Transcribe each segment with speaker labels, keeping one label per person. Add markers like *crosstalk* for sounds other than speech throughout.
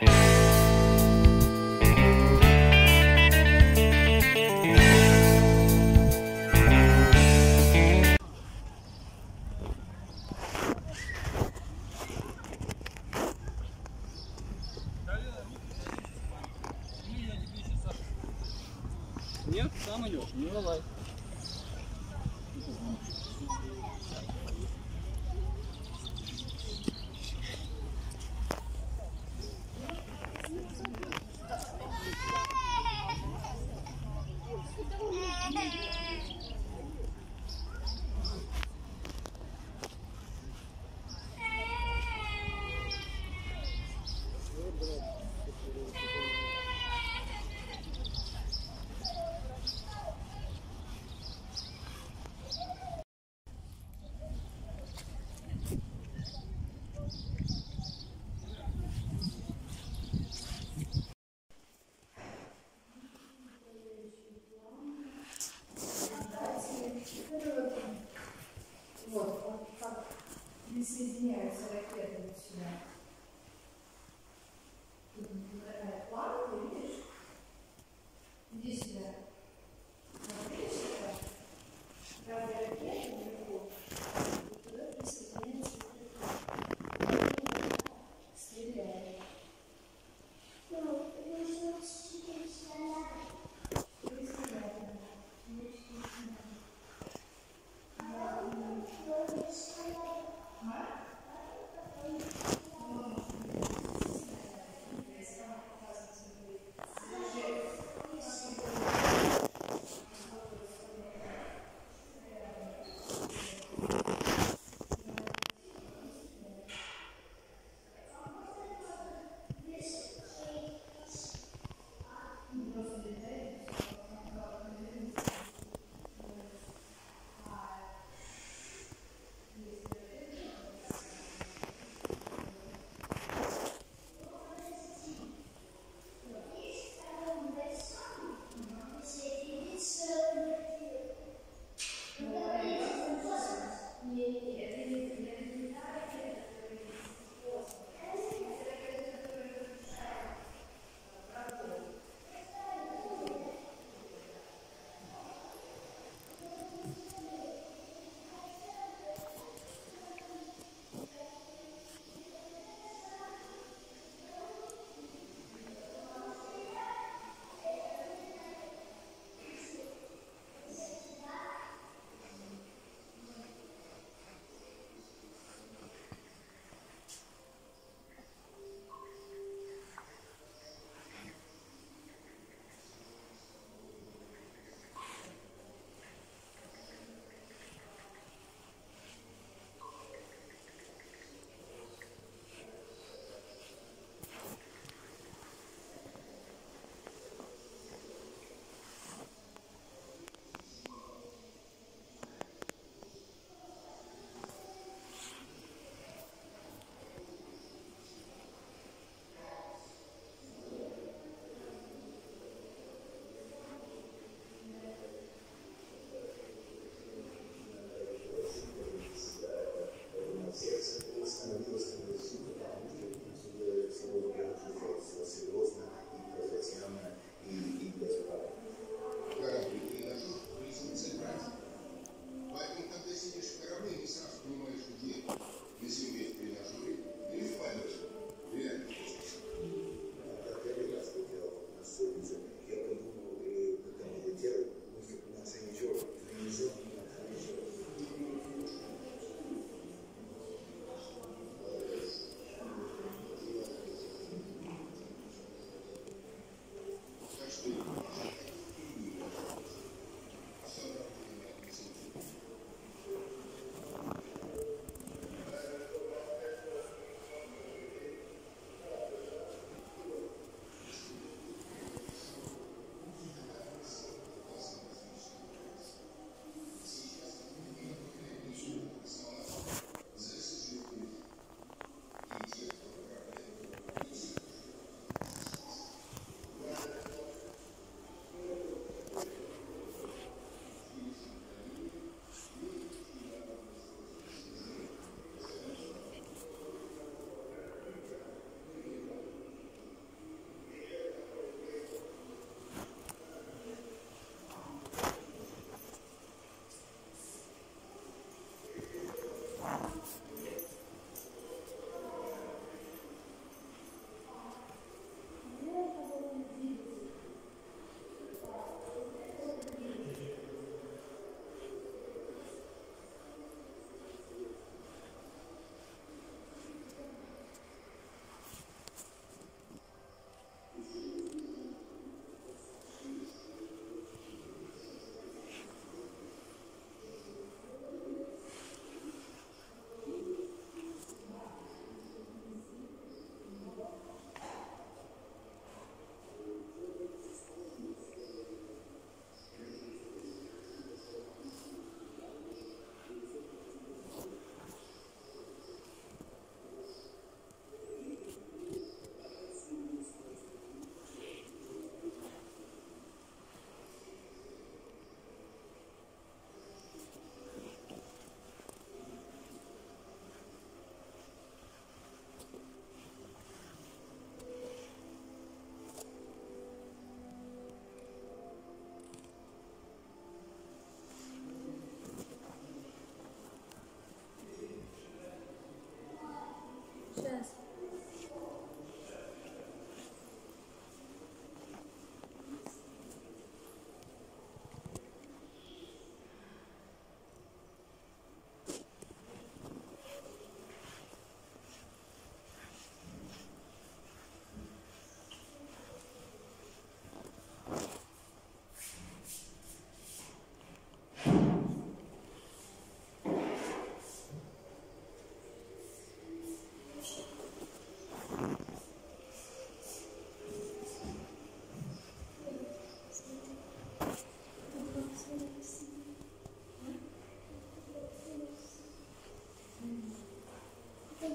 Speaker 1: Thanks.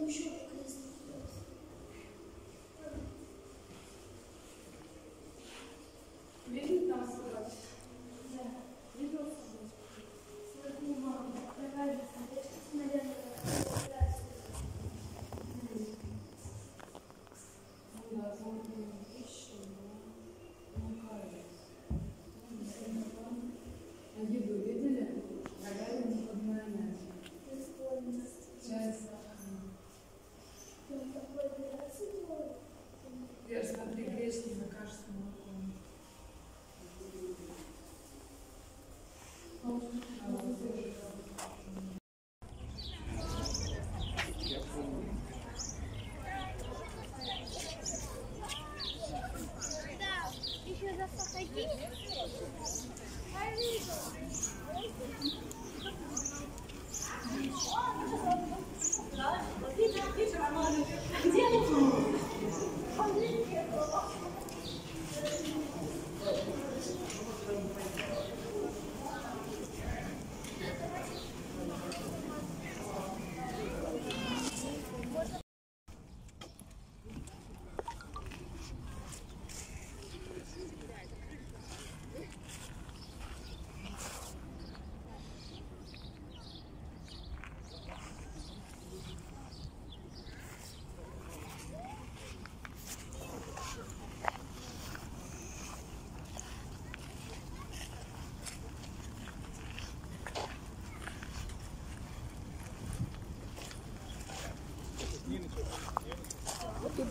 Speaker 1: Bonjour.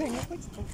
Speaker 1: Туда не хочется?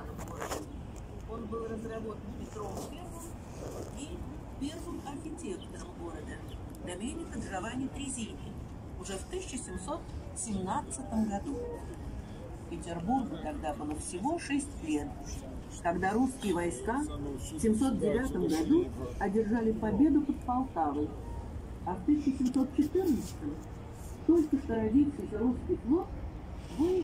Speaker 2: Планом города. Он был разработан Петром Первым и первым архитектором города Доменико Джованни Трезини уже в 1717 году. Петербургу тогда было всего 6 лет, когда русские войска в 709 году одержали победу под Полтавой, а в 1714 только что родившийся русский флот вынес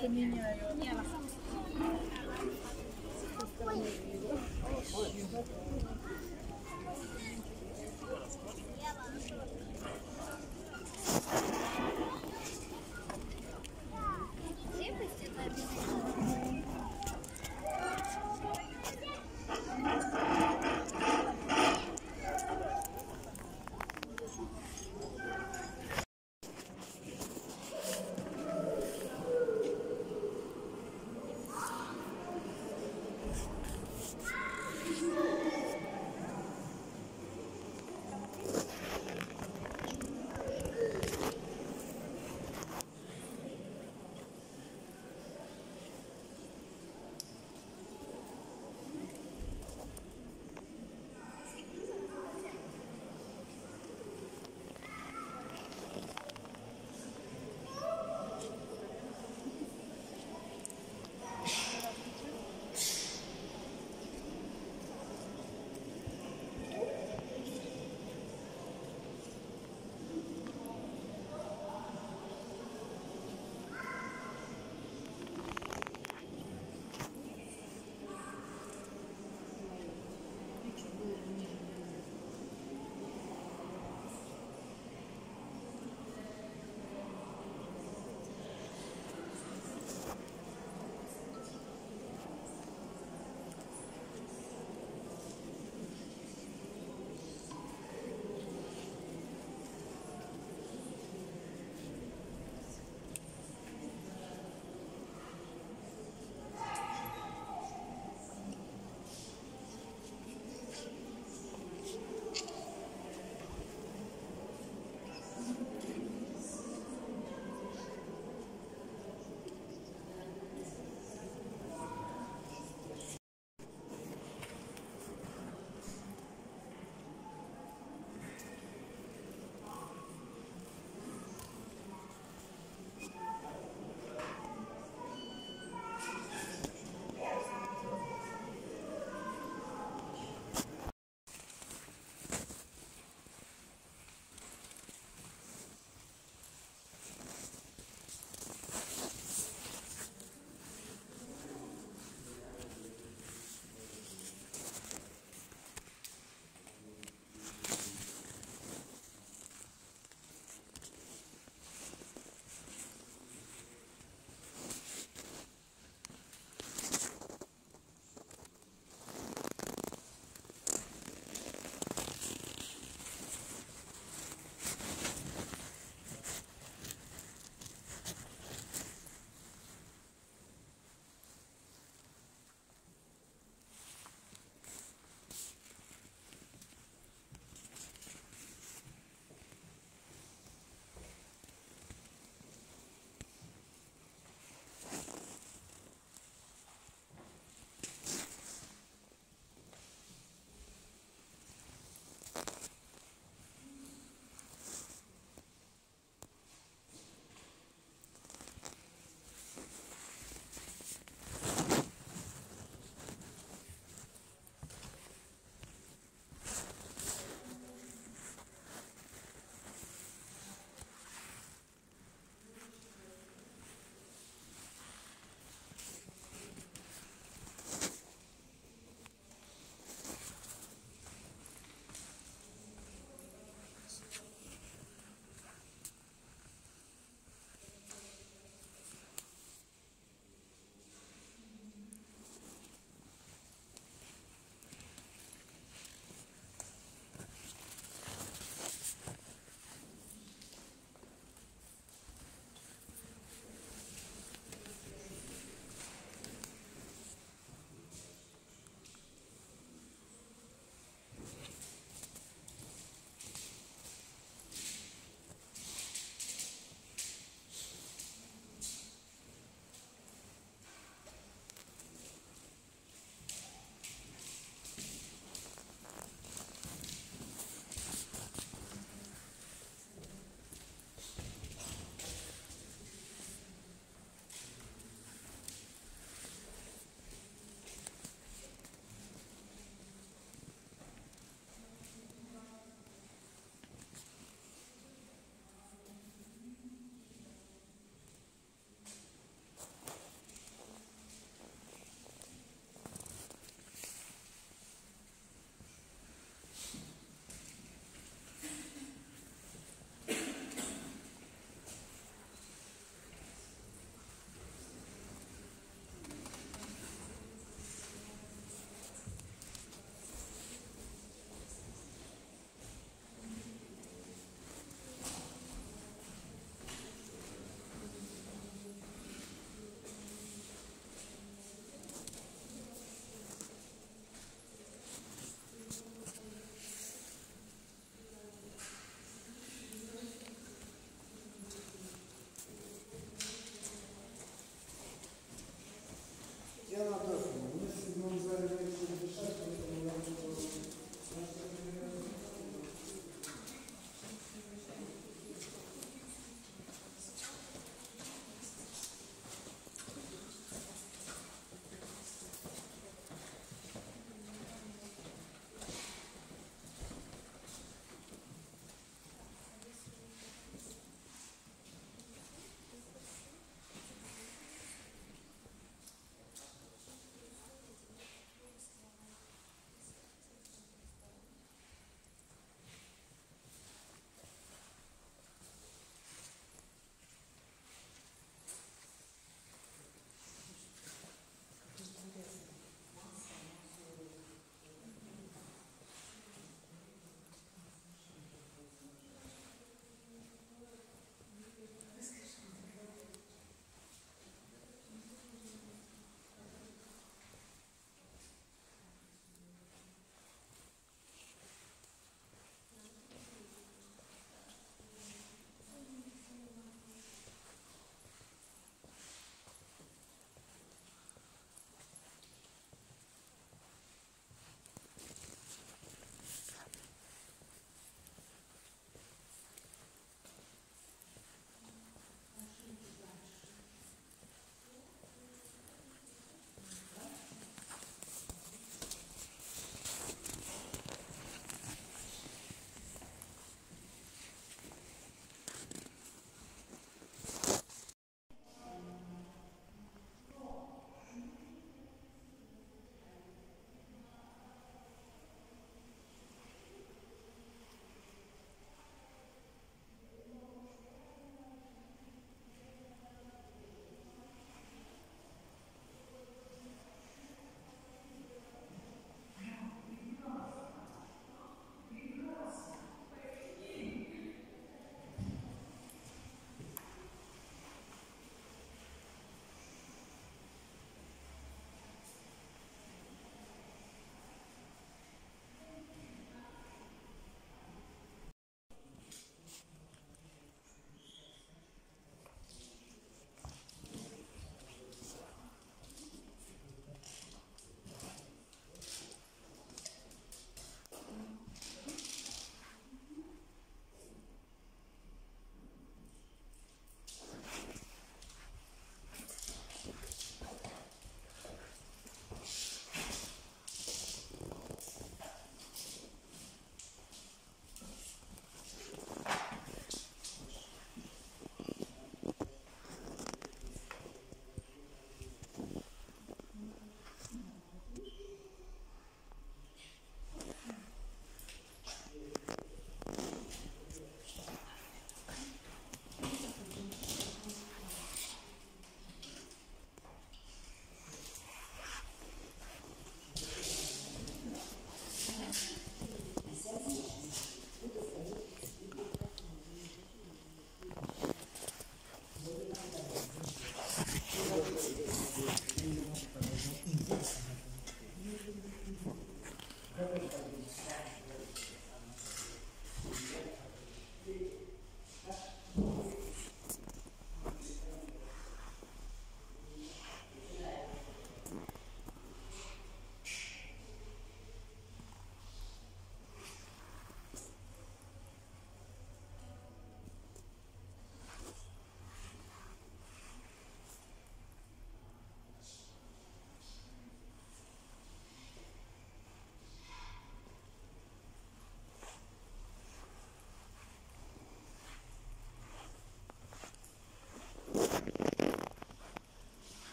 Speaker 3: 这
Speaker 4: 里面有。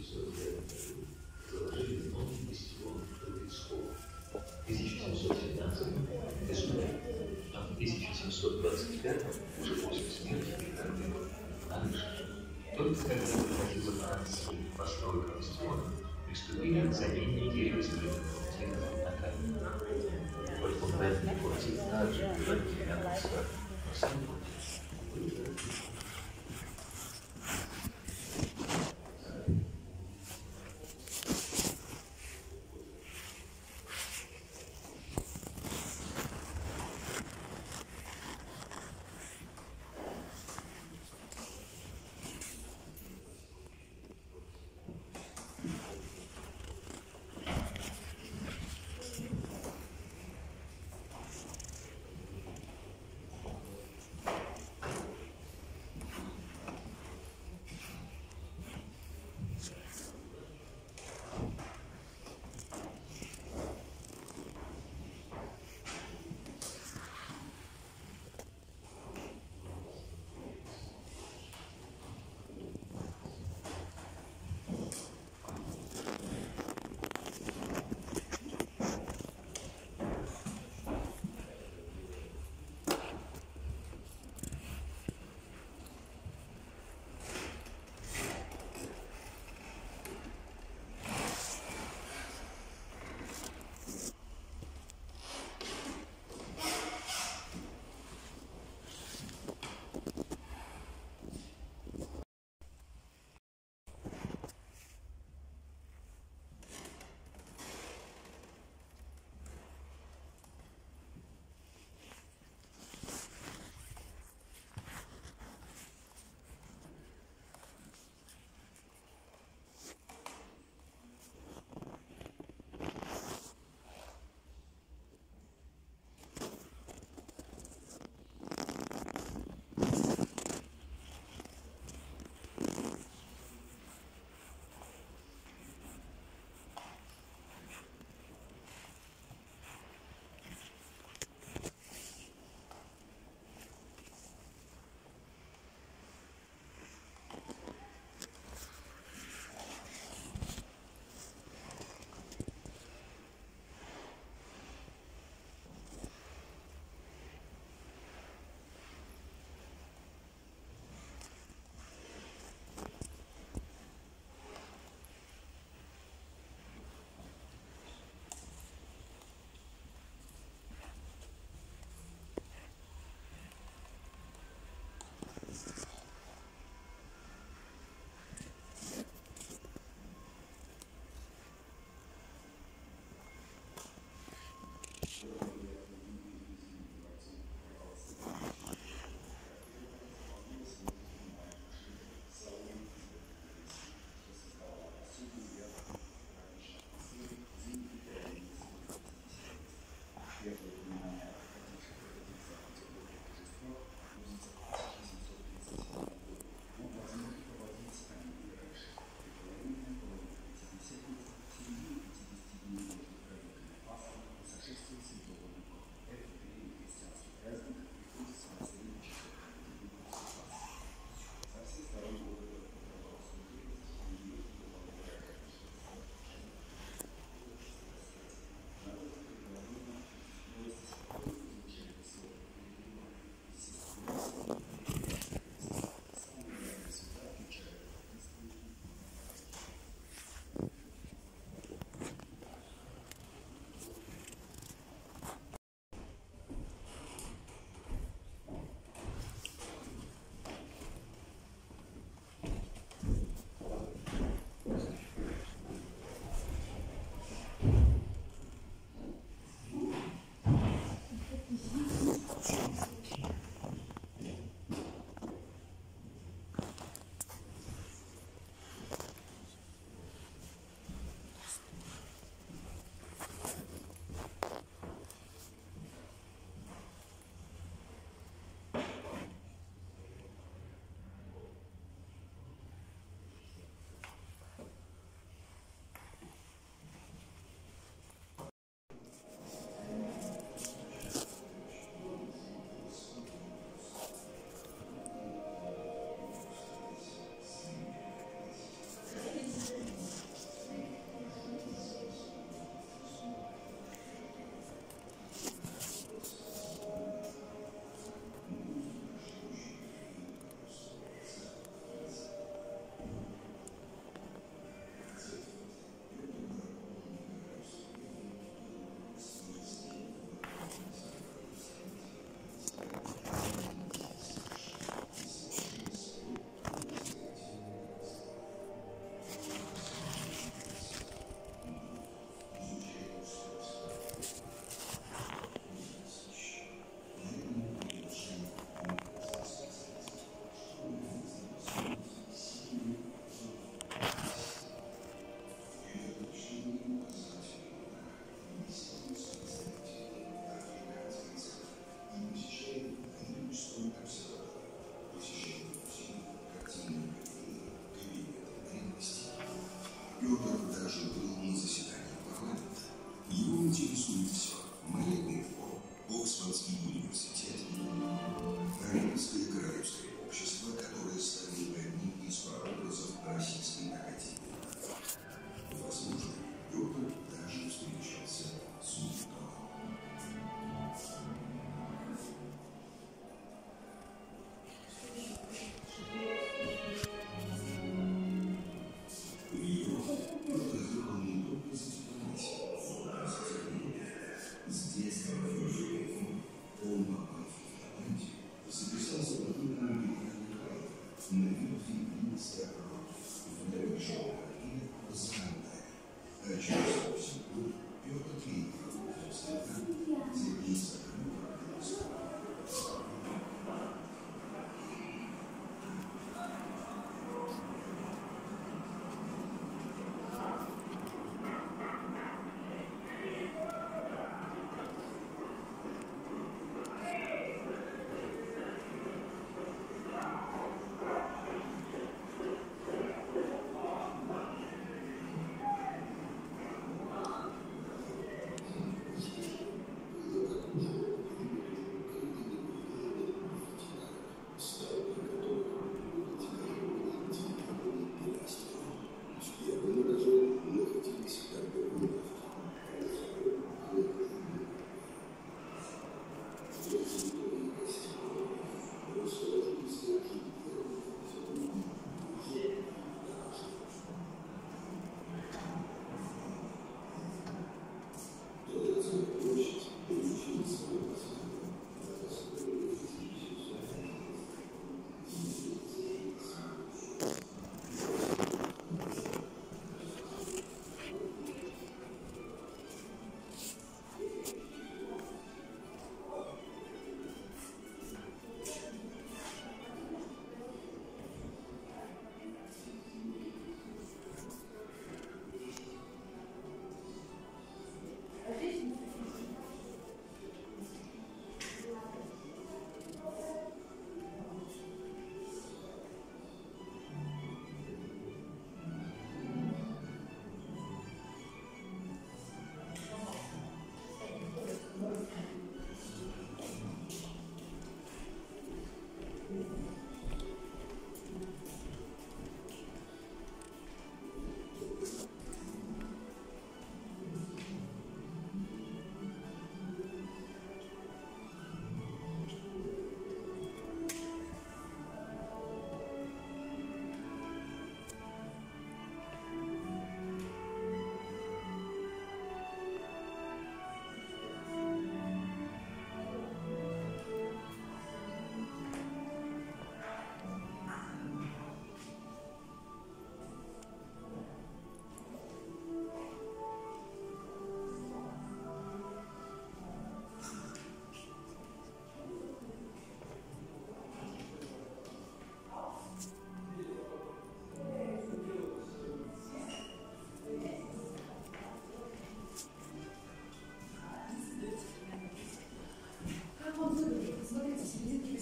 Speaker 5: В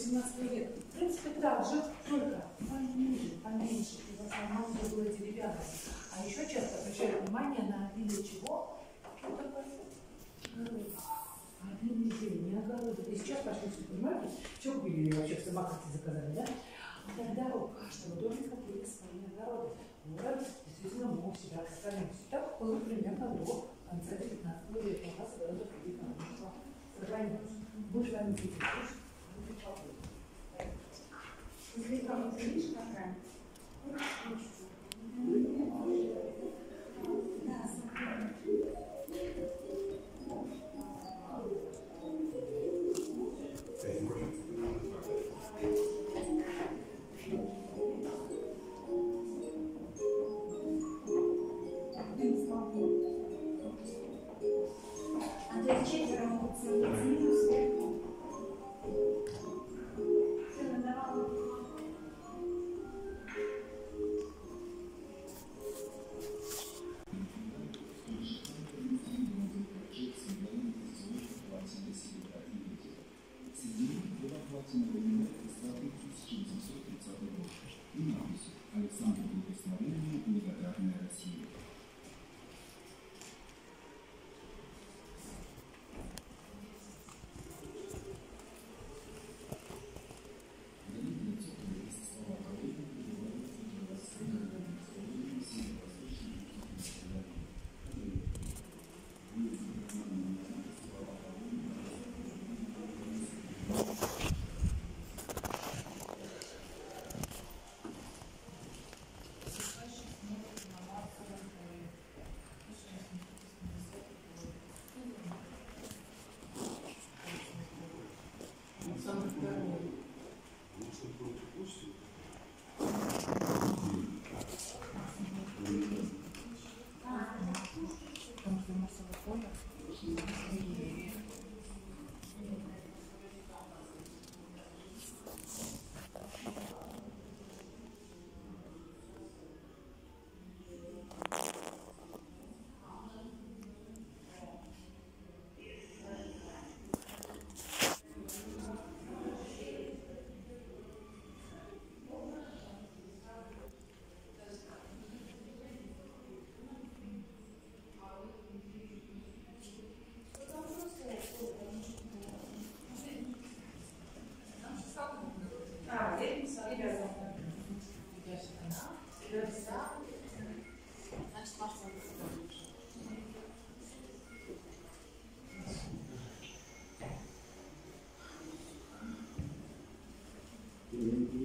Speaker 6: 18 века. В принципе, так же, только пониже, поменьше. И в основном все было деревянное. А еще часто обращаю внимание на обилие чего? Что такое? Огорода. Обилие зелени, огороды. И сейчас пошли в супермаркет. Что купили вообще в самокате заказали, да? А тогда у каждого домика были свои огороды. Город действительно мог себя сохранить. Так было примерно до конца 19 века. У нас огородов вышло сохранилось. Мы с вами видим?
Speaker 4: Да,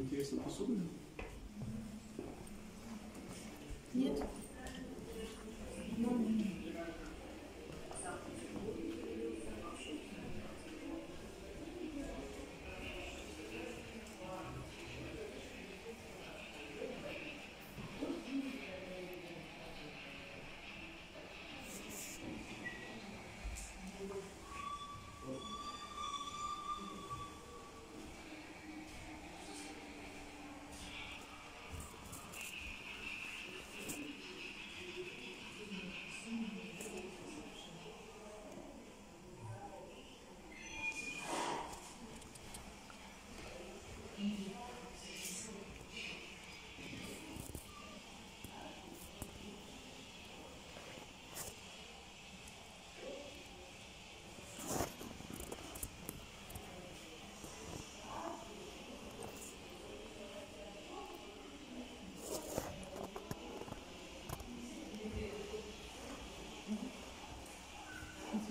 Speaker 7: интересно
Speaker 2: посудами.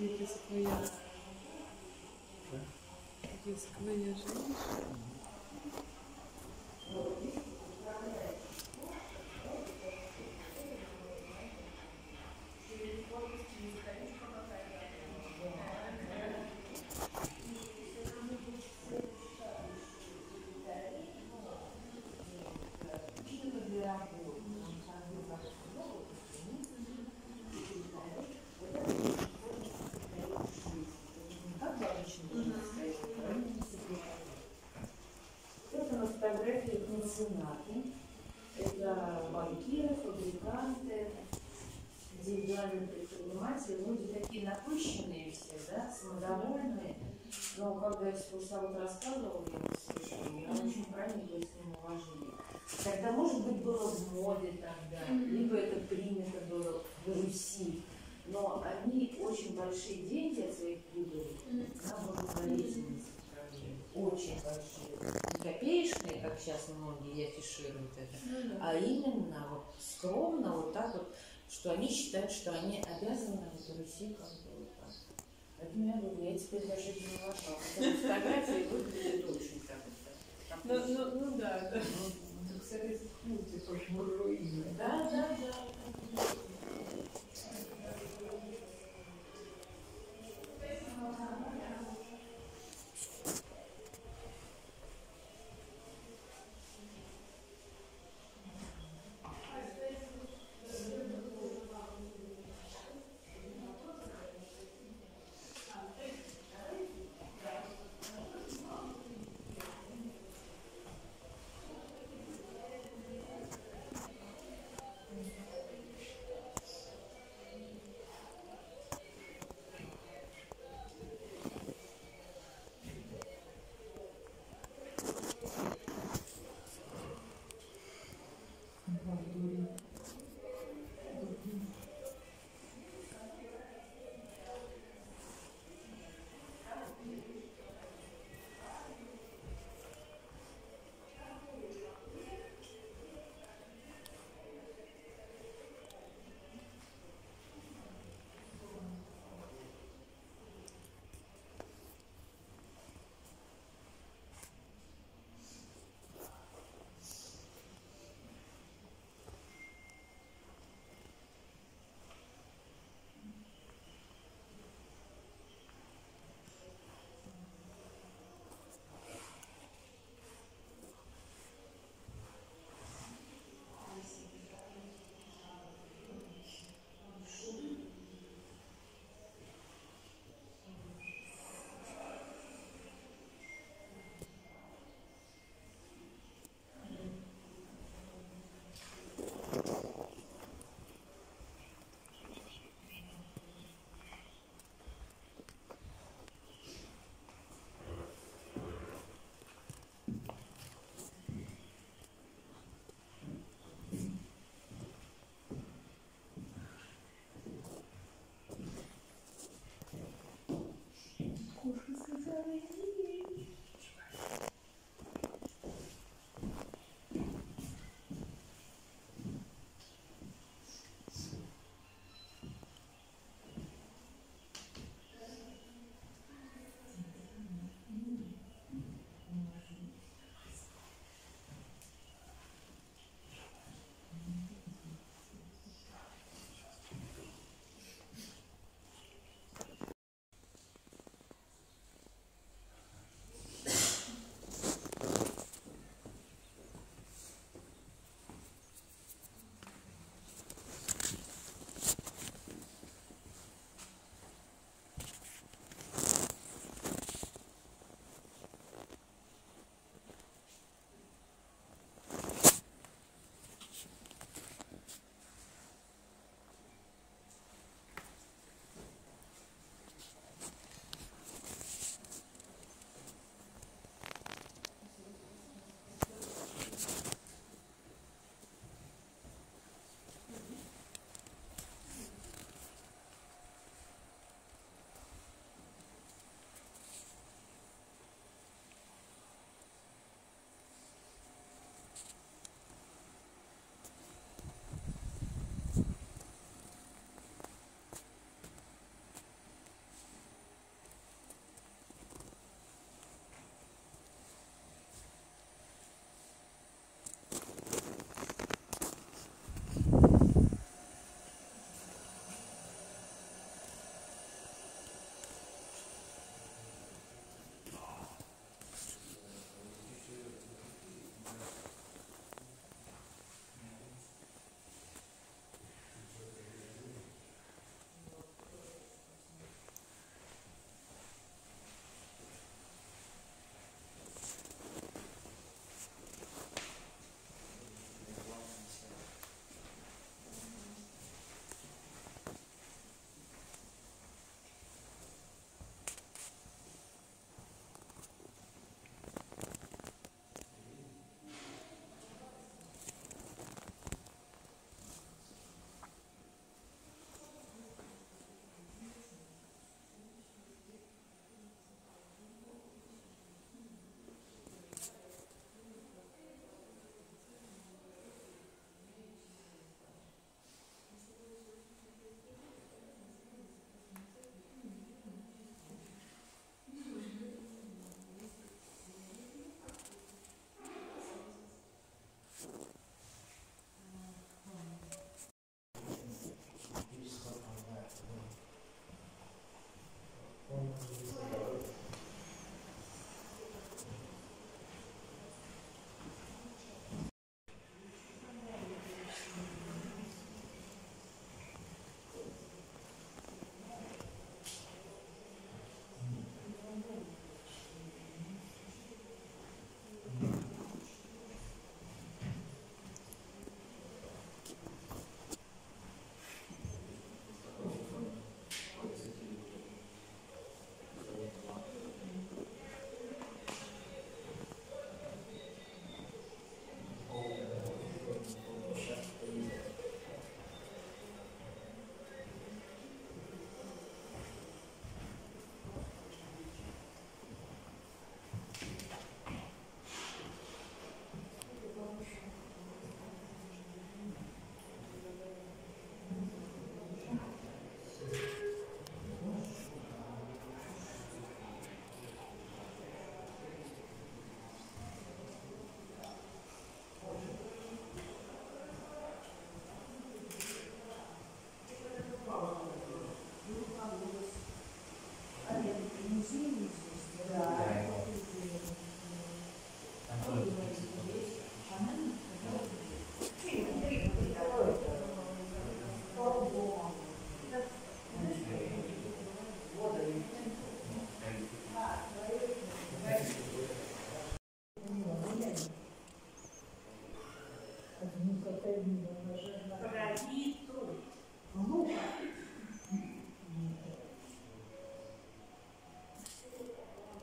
Speaker 1: Где твоя, где твоя жизнь?
Speaker 8: Это на фотографиях меценаты. Это банкиры, фабриканты, индивидуальные предприниматели. Люди такие напыщенные все, да, самодовольные. Но когда экскурсовод рассказывал, я это слышала, я очень прониклась к нему уважение. Тогда, может быть, было в моде тогда, либо это принято было в Руси. Но они очень большие деньги от своих прибылей на благотворительность очень большие. Не копеечные, как сейчас многие афишируют это, ну, да. а именно вот скромно, вот так вот, что они считают, что они обязаны в Руси как бы вот так. Поэтому я говорю, я теперь даже не вошла. Фотографии выглядят очень так вот.
Speaker 1: Ну, ну, ну да, да. Ну, ну. так сказать, ну, типа ты тоже буржуина.
Speaker 8: Да, да, да. Thank you.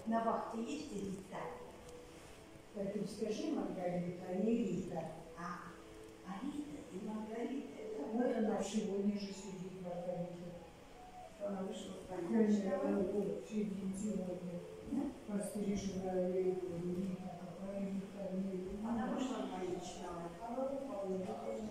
Speaker 9: На вахте есть Рита?
Speaker 1: Поэтому скажи, Маргарита, а не Рита.
Speaker 9: А, а Рита и Маргарита, это
Speaker 1: Вот она сегодня же сидит, Маргарита.
Speaker 9: она вышла в
Speaker 1: она вот сидит сегодня. Пострижена Рита, какая Рита, не Рита.
Speaker 9: Она вышла в больницу.
Speaker 1: Она упала, я помню,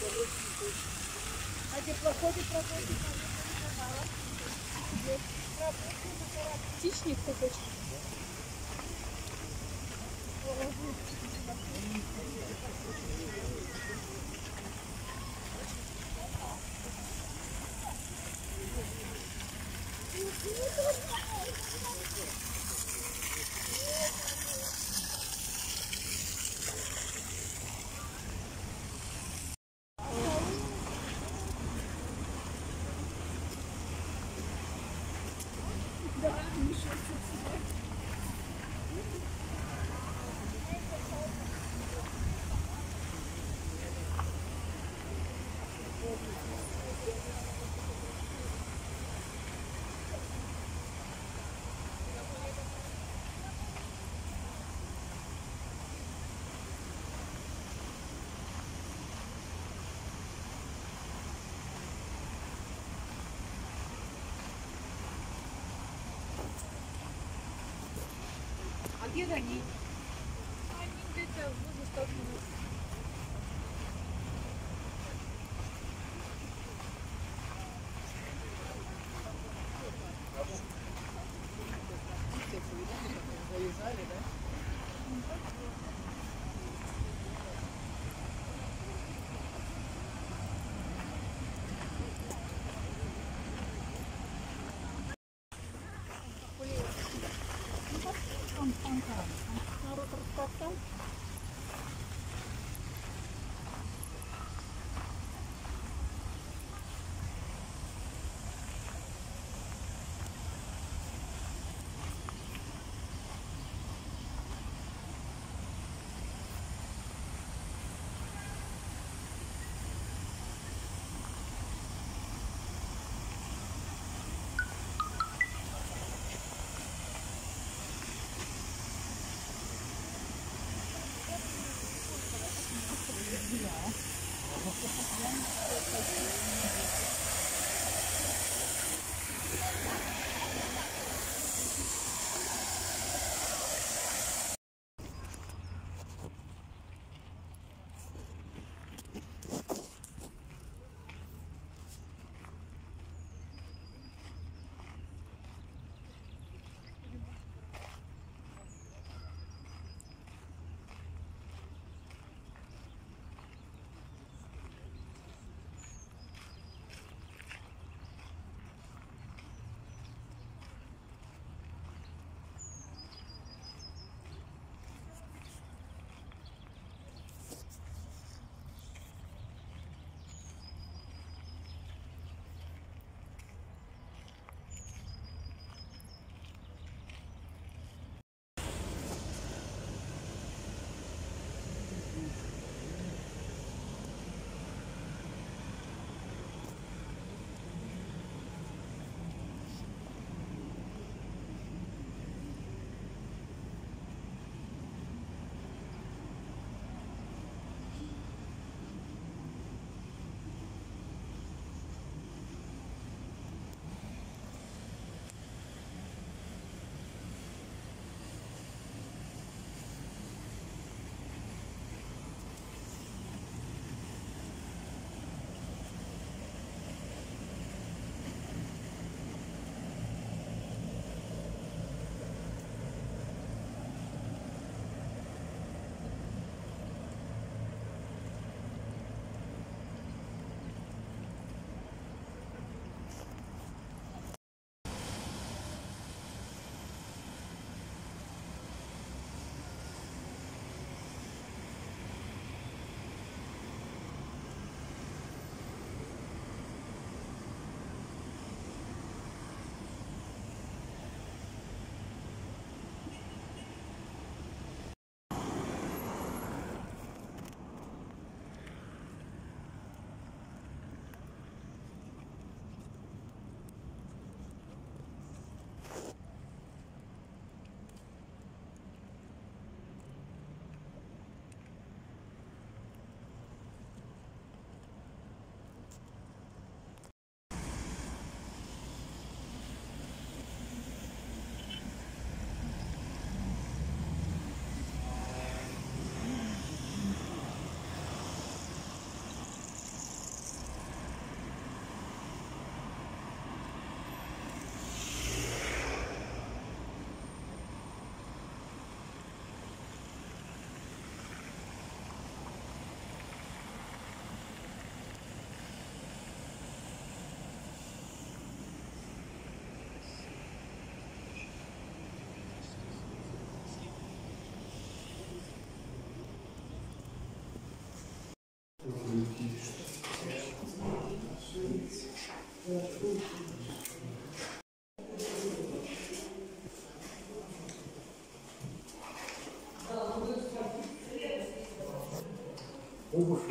Speaker 4: А теплоходы проходят. Где они? Они где-то возле столкнулись.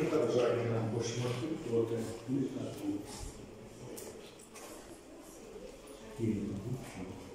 Speaker 10: Это жареная, больше маршрут, вот это, не знаю. Или лучше.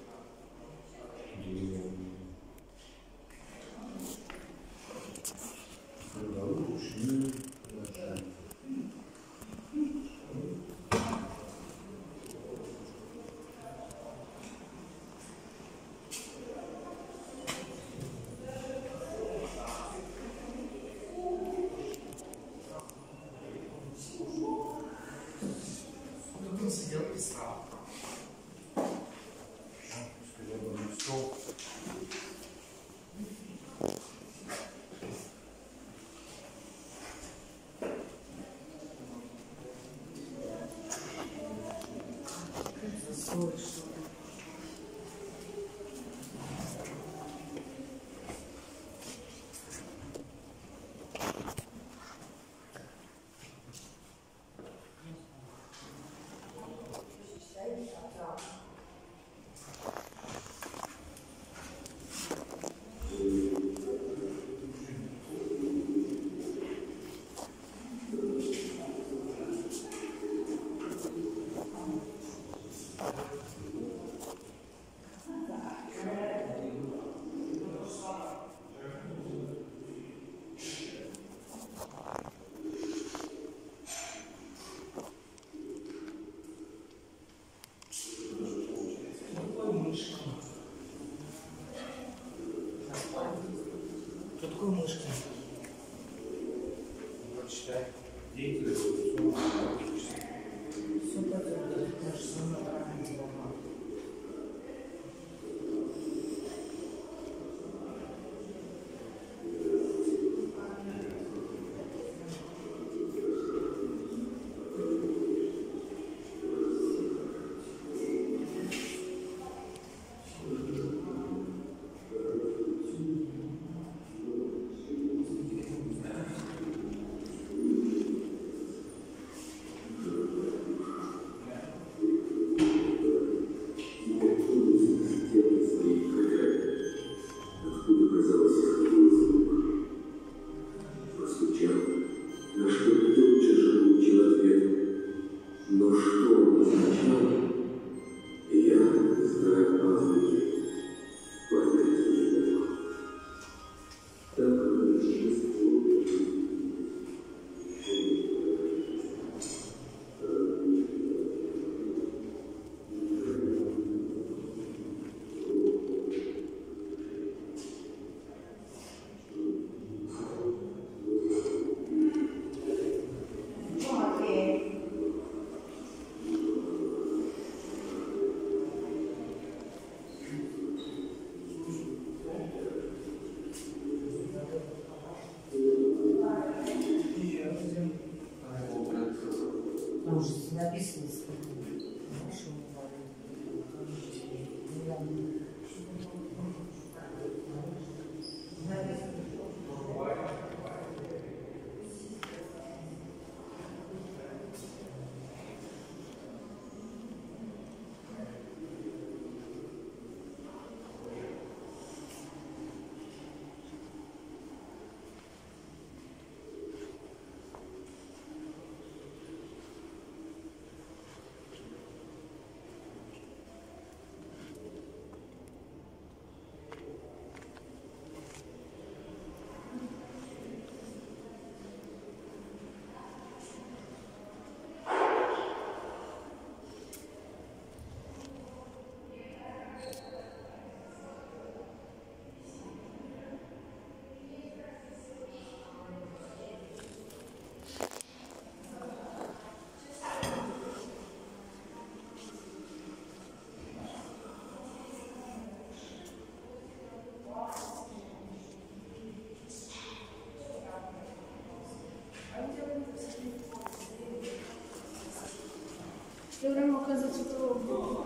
Speaker 8: flores.
Speaker 11: Что
Speaker 12: Все
Speaker 4: время оказывается, что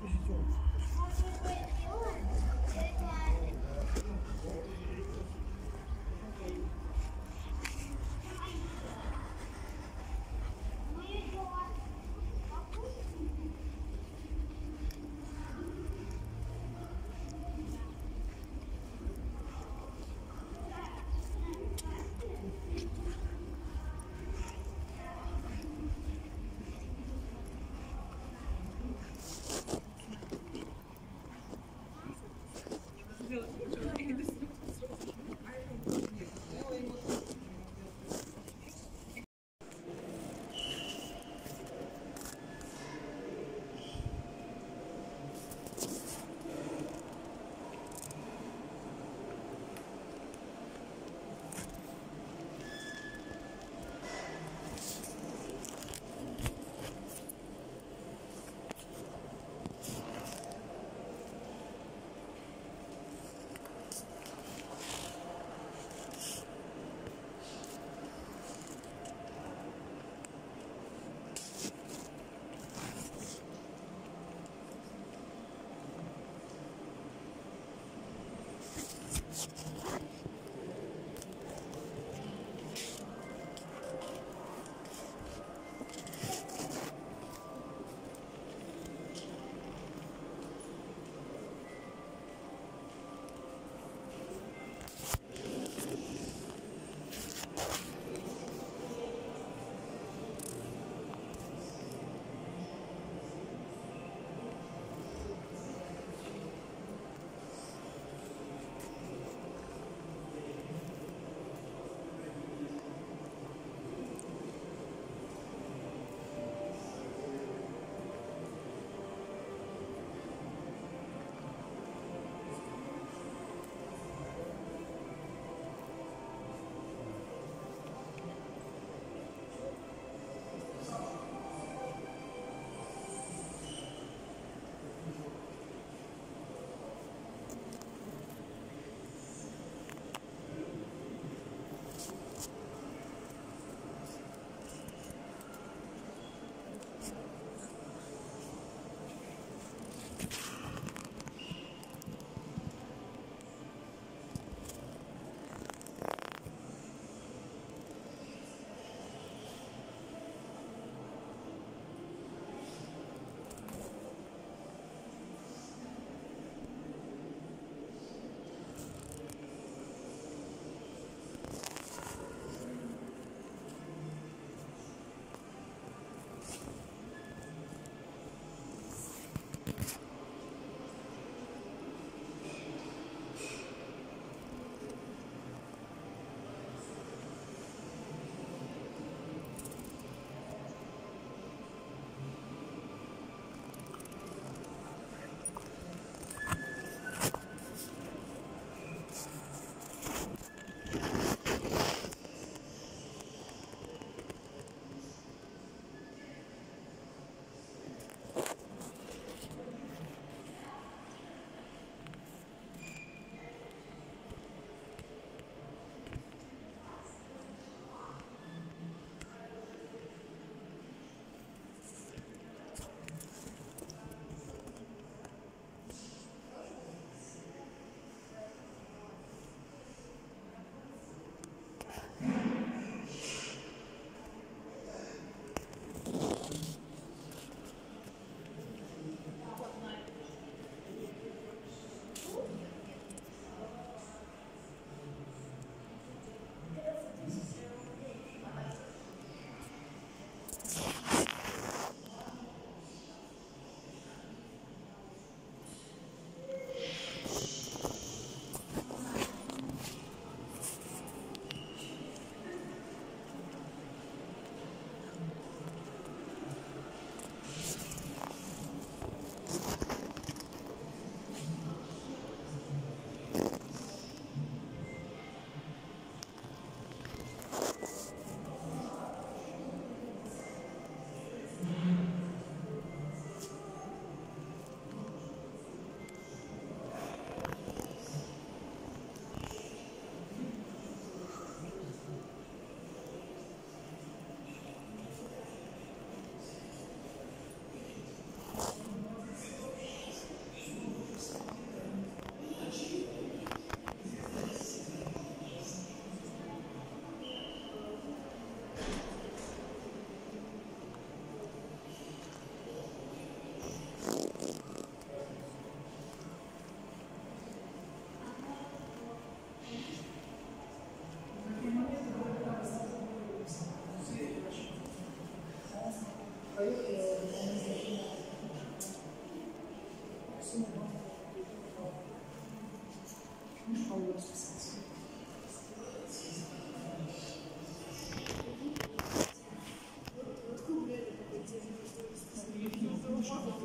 Speaker 13: 必须做。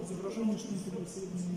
Speaker 14: Изображение что-нибудь посередине.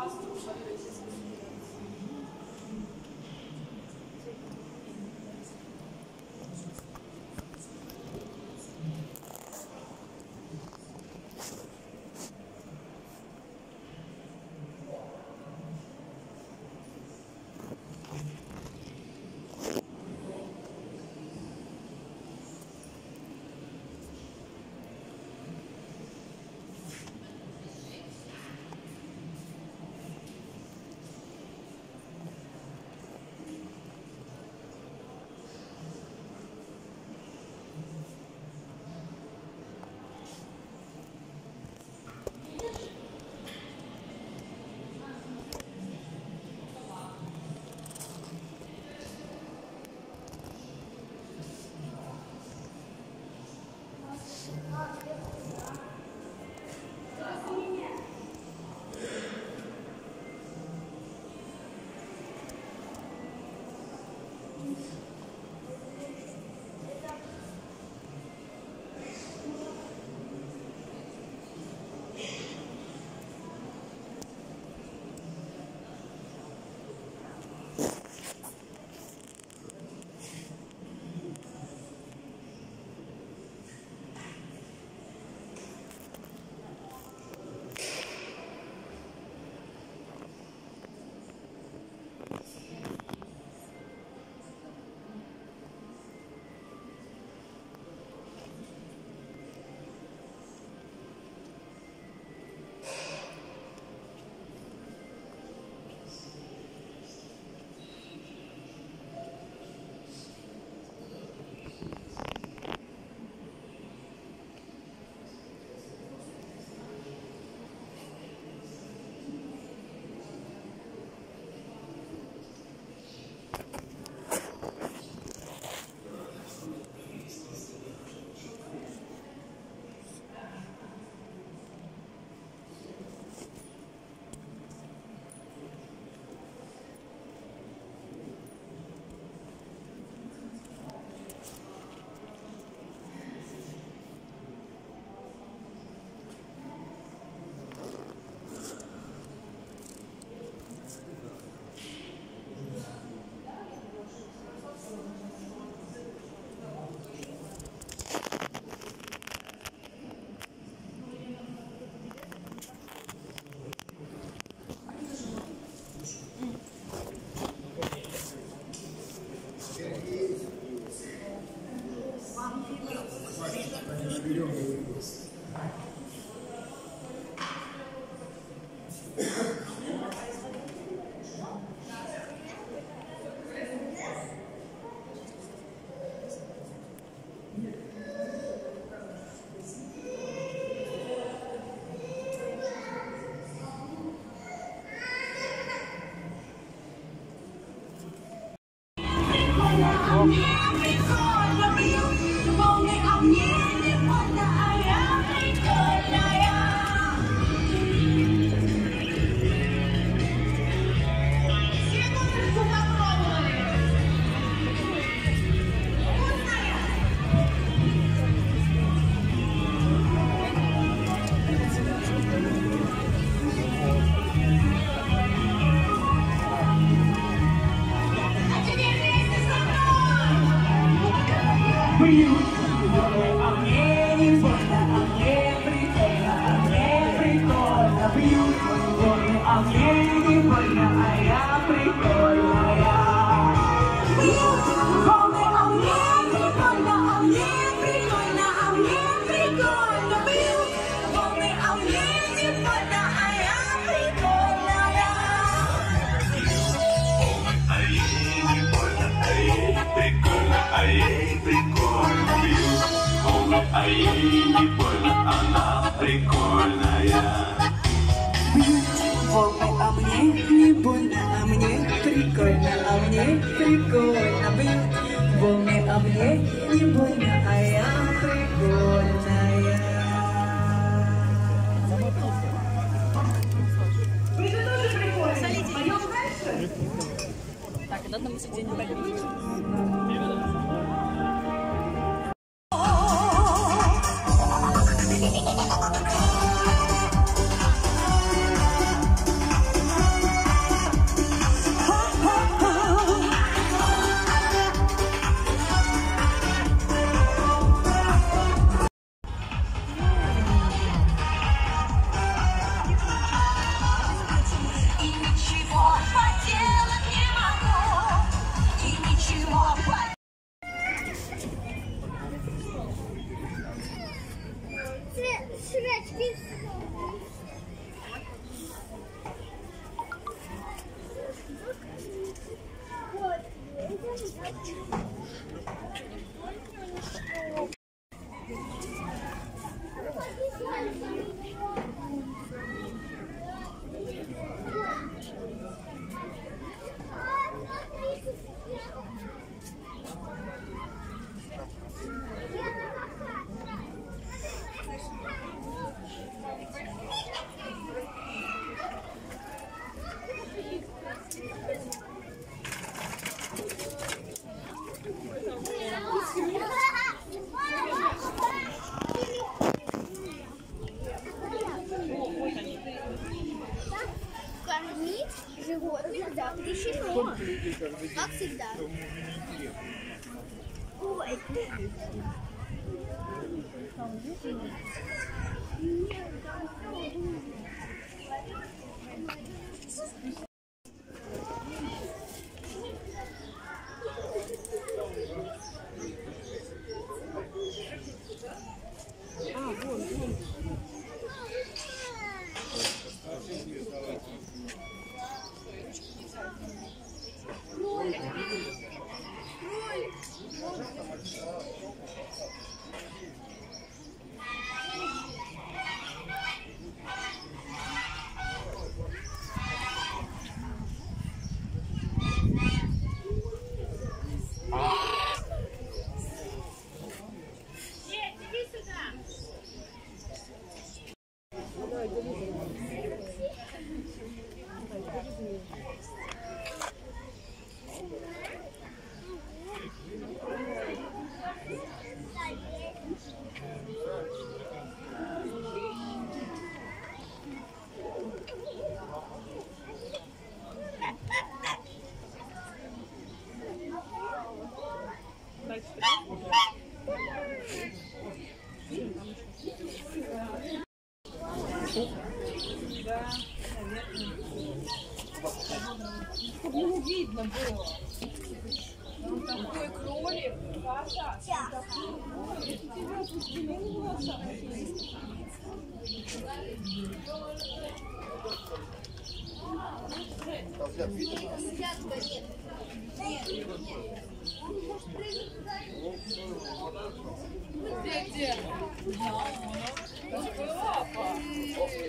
Speaker 4: Also, ich habe.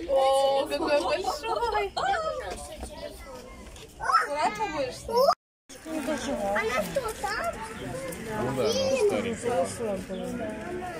Speaker 4: О, какой большой. Аккуратно будешь?
Speaker 14: Она что, там?
Speaker 7: Ну да, она старенькая.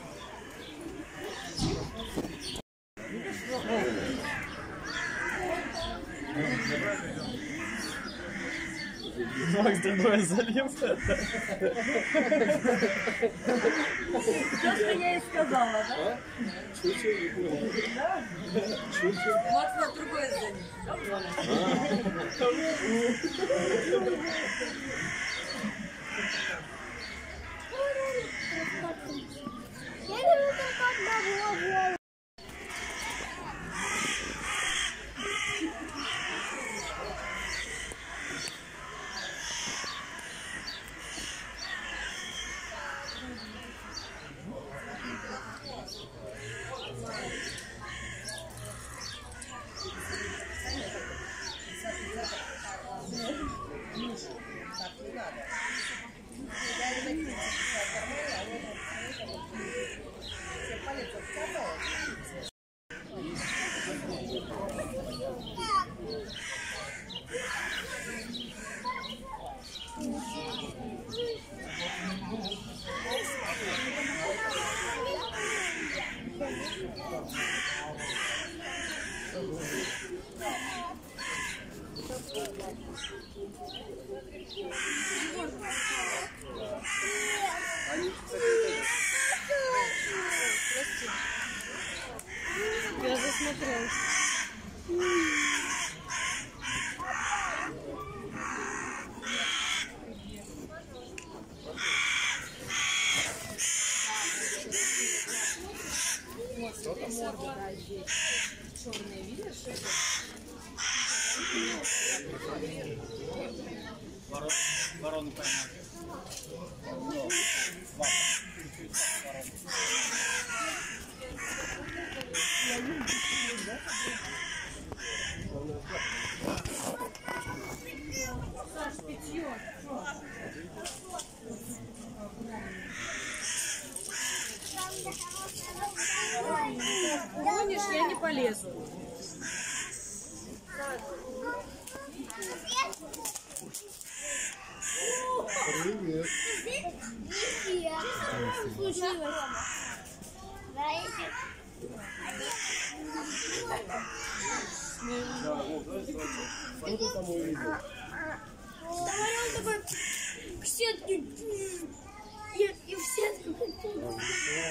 Speaker 15: Макс другое залил.
Speaker 2: То, что я и сказала, да?
Speaker 7: Чуть-чуть не понял.
Speaker 2: Да?
Speaker 7: Чуть-чуть.
Speaker 2: Макс на другое занят.
Speaker 14: Я люблю как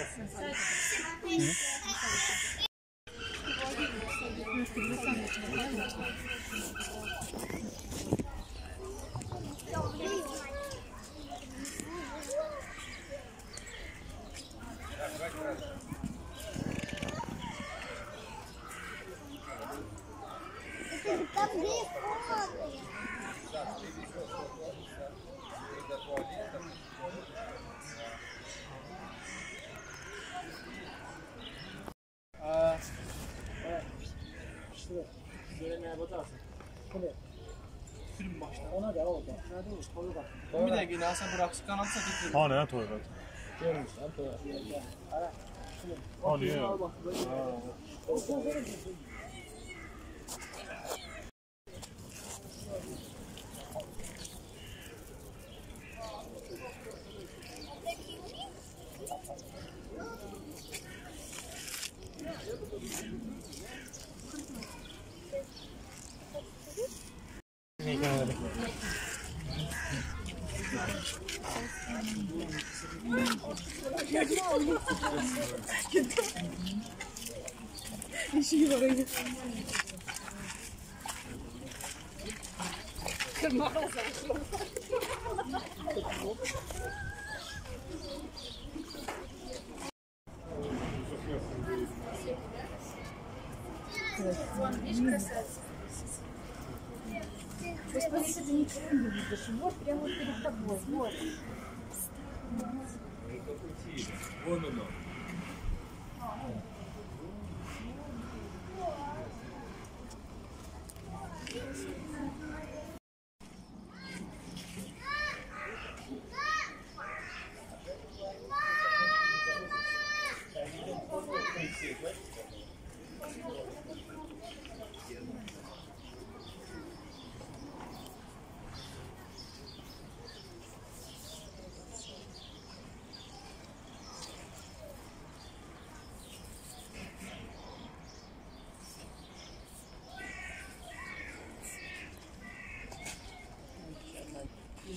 Speaker 7: すいません。Sen bıraktıktan alsa gitmiyor.
Speaker 15: Ha hani ne
Speaker 7: tuvalet. Görmüşler tuvalet. Hani
Speaker 15: ha
Speaker 7: diyor.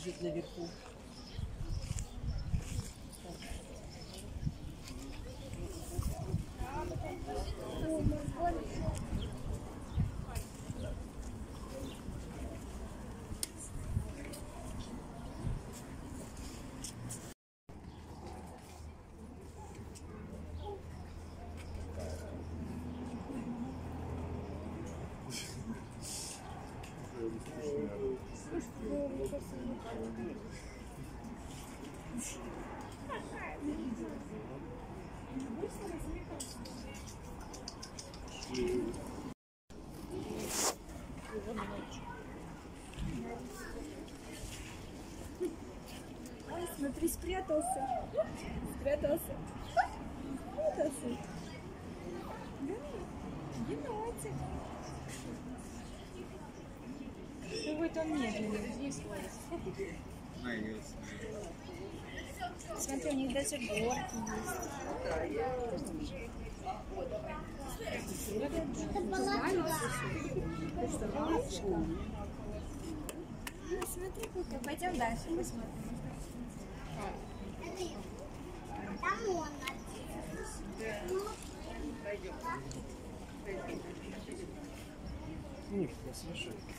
Speaker 2: лежит наверху. *laughs* Thank you.
Speaker 4: Ой, смотри, спрятался. Спрятался. Спрятался. Да, генотик. Какой-то он медленный, здесь Найдется. Смотри, у них даже горки есть.
Speaker 14: Ну, смотри, кукла. Пойдем дальше, посмотрим. Там он.
Speaker 15: Пойдем. Ну, совершенно.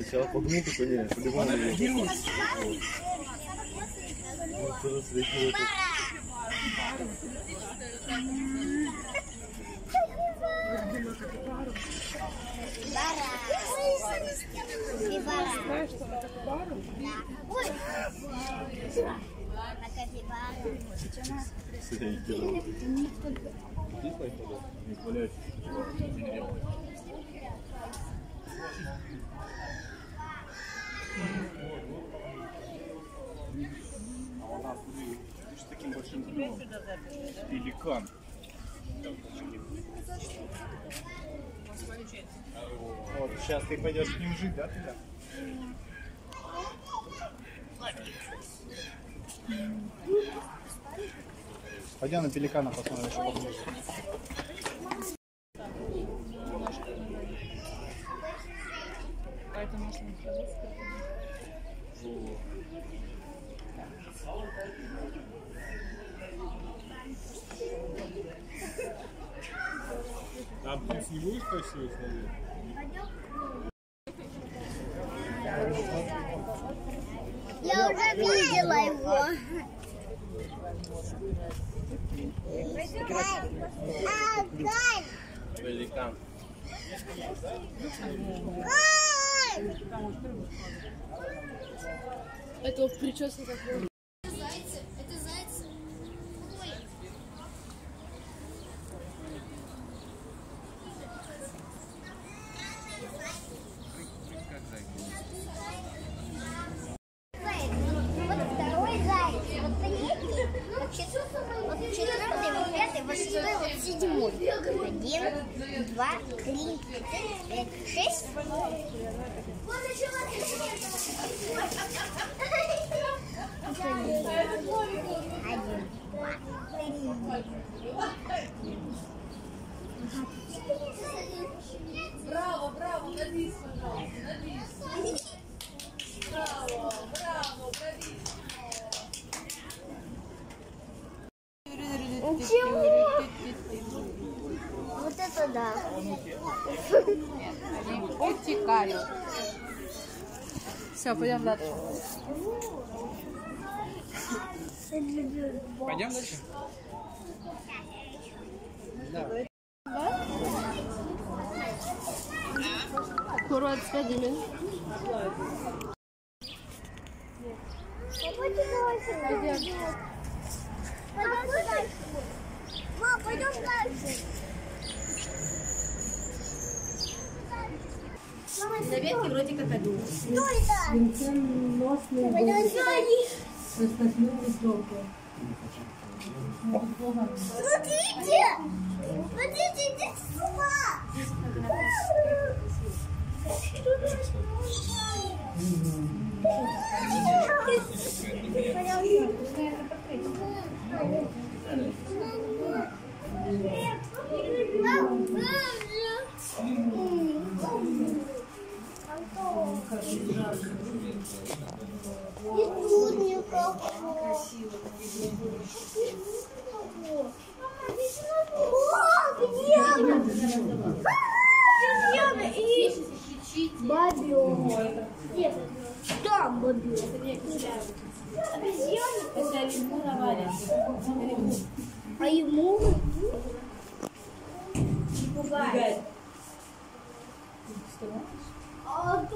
Speaker 15: Реагирует? Сначала погнул, такой, не, по-любому
Speaker 7: Она реагирует.
Speaker 15: Вот тоже среагирует. Среагировал. Не валяйся.
Speaker 7: А у нас, с таким большим клювом. Пеликан. Вот, сейчас ты пойдешь с ним жить, да, туда? Пойдем на пеликана посмотрим, еще поближе.
Speaker 4: Поэтому можно
Speaker 15: А птиц не будешь красиво смотреть?
Speaker 14: Я уже видела его.
Speaker 7: Пеликан.
Speaker 4: Это вот прическа такой.
Speaker 14: Зайцы, это зайцы. Вот второй заяц, вот третий, вот четвертый, вот четвертый, вот пятый, вот шестой, седьмой. Один, два, три, четыре, пять, шесть. Один, два,
Speaker 8: Браво, браво, навис, пожалуйста, навис. Браво, браво, навис.
Speaker 14: Ничего. Это да.
Speaker 4: Утекаю. Все, пойдем дальше.
Speaker 7: Пойдем дальше? Давай.
Speaker 4: Аккурат, сходили.
Speaker 14: Пойдем. Пойдем дальше. Мам, пойдем дальше.
Speaker 2: На ветке вроде как один.
Speaker 14: Что это?
Speaker 1: Был
Speaker 14: сзади.
Speaker 1: шестосмертный сроки.
Speaker 14: Смотрите! Смотрите, иди сюда! И тут никакого. И бобер. Там бобер. Обезьяна? Это лимуна Валя. А ему? Не пугай.
Speaker 4: А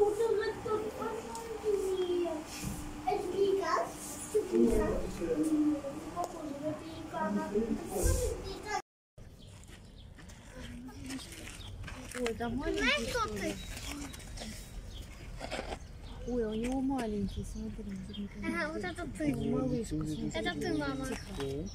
Speaker 4: Ой, да маленький.
Speaker 14: Знаешь,
Speaker 4: Ой, а у него маленький, смотри. смотри.
Speaker 14: Ага, вот это ты.
Speaker 4: Малышка, смотри.
Speaker 14: Это ты, мама.
Speaker 4: Тихо.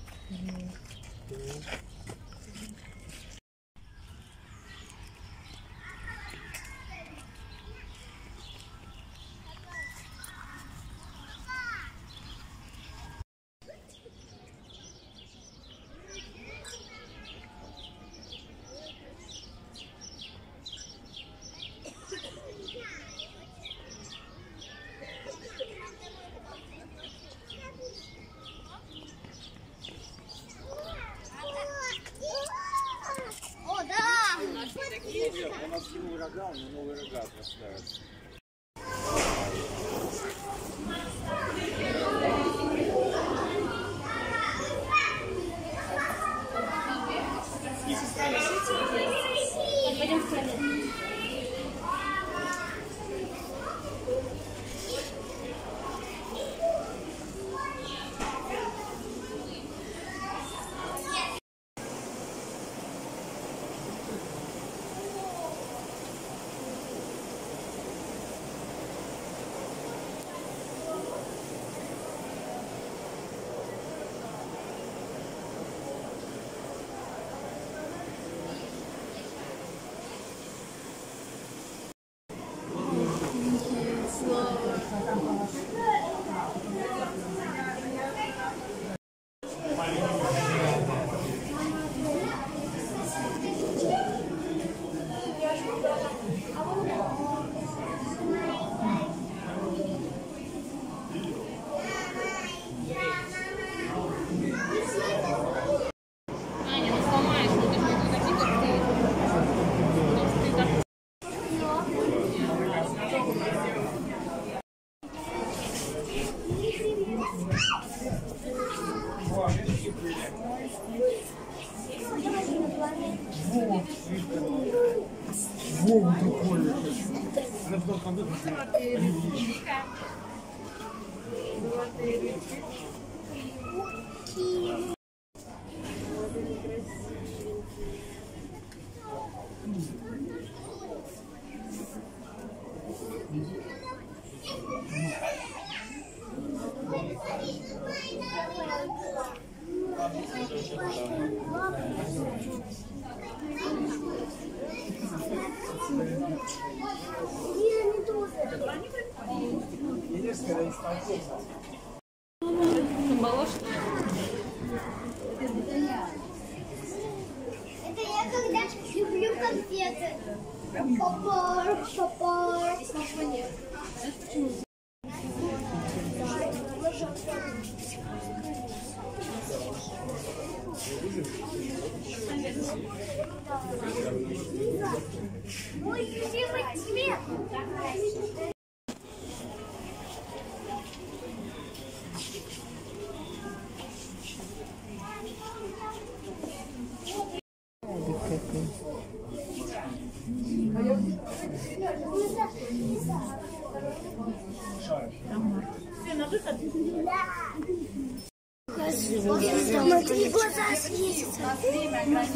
Speaker 4: 哎。